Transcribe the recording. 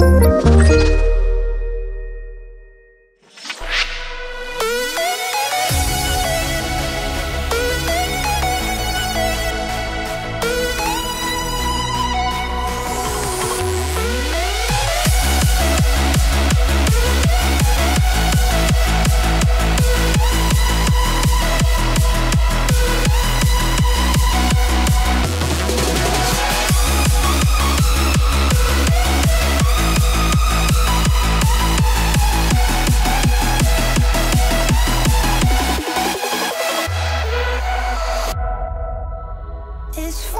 了。It's fine.